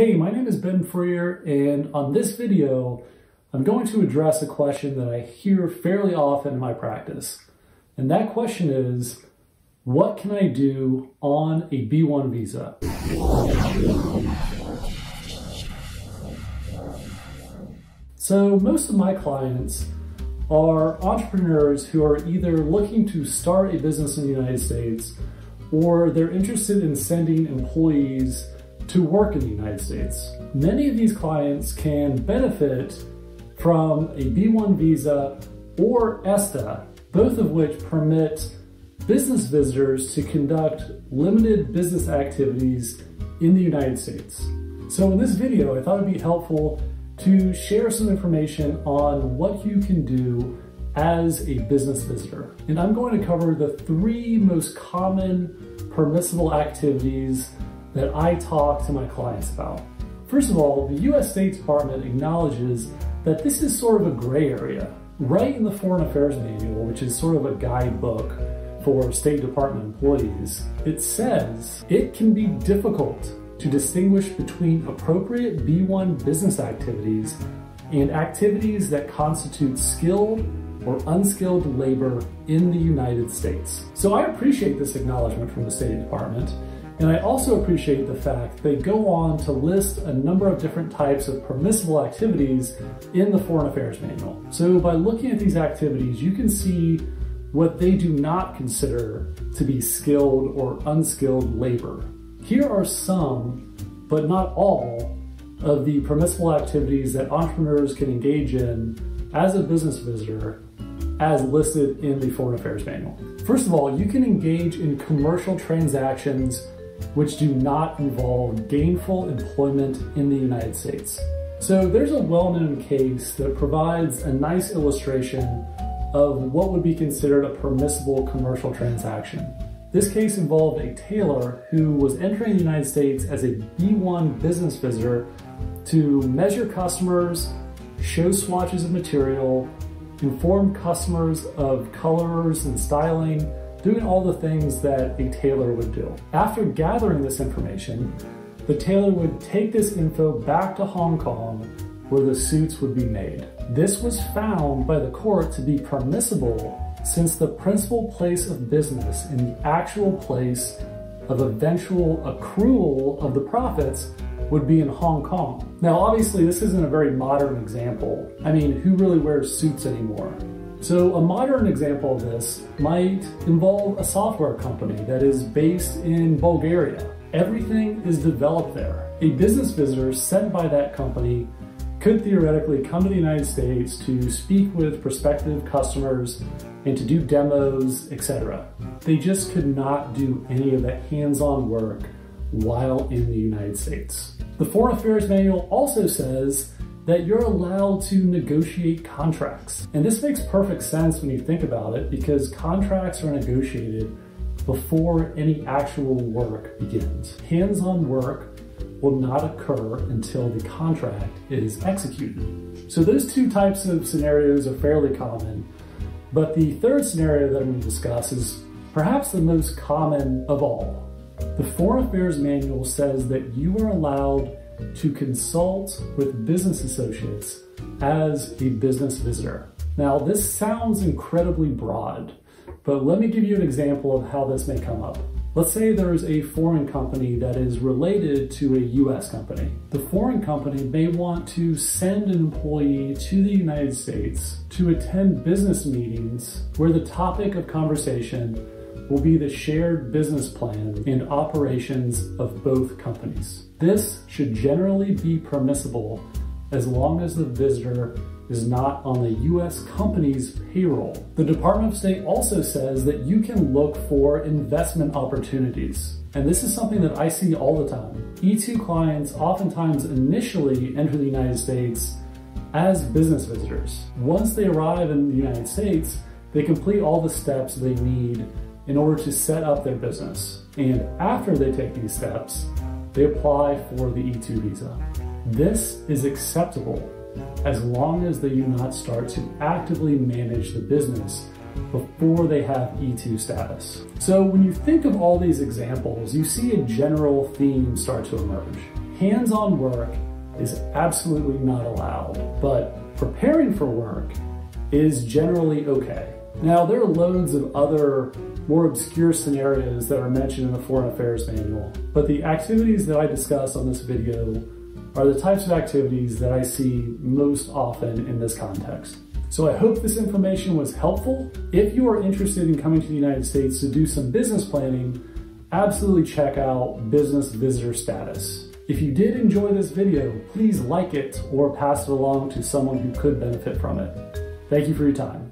Hey, my name is Ben Frear, and on this video, I'm going to address a question that I hear fairly often in my practice. And that question is, what can I do on a B1 visa? So most of my clients are entrepreneurs who are either looking to start a business in the United States or they're interested in sending employees to work in the United States. Many of these clients can benefit from a B1 visa or ESTA, both of which permit business visitors to conduct limited business activities in the United States. So in this video, I thought it'd be helpful to share some information on what you can do as a business visitor. And I'm going to cover the three most common permissible activities that I talk to my clients about. First of all, the US State Department acknowledges that this is sort of a gray area. Right in the Foreign Affairs Manual, which is sort of a guidebook for State Department employees, it says it can be difficult to distinguish between appropriate B1 business activities and activities that constitute skilled or unskilled labor in the United States. So I appreciate this acknowledgement from the State Department, and I also appreciate the fact they go on to list a number of different types of permissible activities in the Foreign Affairs Manual. So by looking at these activities, you can see what they do not consider to be skilled or unskilled labor. Here are some, but not all, of the permissible activities that entrepreneurs can engage in as a business visitor as listed in the Foreign Affairs Manual. First of all, you can engage in commercial transactions which do not involve gainful employment in the United States. So there's a well-known case that provides a nice illustration of what would be considered a permissible commercial transaction. This case involved a tailor who was entering the United States as a B1 business visitor to measure customers, show swatches of material, inform customers of colors and styling, doing all the things that a tailor would do. After gathering this information, the tailor would take this info back to Hong Kong where the suits would be made. This was found by the court to be permissible since the principal place of business and the actual place of eventual accrual of the profits would be in Hong Kong. Now, obviously, this isn't a very modern example. I mean, who really wears suits anymore? So a modern example of this might involve a software company that is based in Bulgaria. Everything is developed there. A business visitor sent by that company could theoretically come to the United States to speak with prospective customers and to do demos, etc. They just could not do any of that hands-on work while in the United States. The Foreign Affairs Manual also says that you're allowed to negotiate contracts. And this makes perfect sense when you think about it because contracts are negotiated before any actual work begins. Hands-on work will not occur until the contract is executed. So those two types of scenarios are fairly common, but the third scenario that I'm going to discuss is perhaps the most common of all. The Foreign Affairs Manual says that you are allowed to consult with business associates as a business visitor. Now, this sounds incredibly broad, but let me give you an example of how this may come up. Let's say there's a foreign company that is related to a US company. The foreign company may want to send an employee to the United States to attend business meetings where the topic of conversation will be the shared business plan and operations of both companies. This should generally be permissible as long as the visitor is not on the US company's payroll. The Department of State also says that you can look for investment opportunities. And this is something that I see all the time. E2 clients oftentimes initially enter the United States as business visitors. Once they arrive in the United States, they complete all the steps they need in order to set up their business. And after they take these steps, they apply for the E2 visa. This is acceptable as long as they do not start to actively manage the business before they have E2 status. So when you think of all these examples, you see a general theme start to emerge. hands-on work is absolutely not allowed, but preparing for work is generally okay. Now, there are loads of other more obscure scenarios that are mentioned in the Foreign Affairs Manual, but the activities that I discuss on this video are the types of activities that I see most often in this context. So I hope this information was helpful. If you are interested in coming to the United States to do some business planning, absolutely check out Business Visitor Status. If you did enjoy this video, please like it or pass it along to someone who could benefit from it. Thank you for your time.